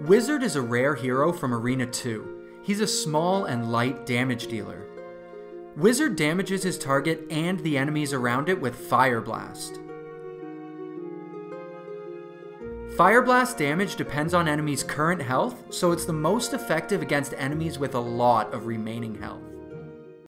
Wizard is a rare hero from Arena 2. He's a small and light damage dealer. Wizard damages his target and the enemies around it with Fire Blast. Fire Blast damage depends on enemies' current health, so it's the most effective against enemies with a lot of remaining health.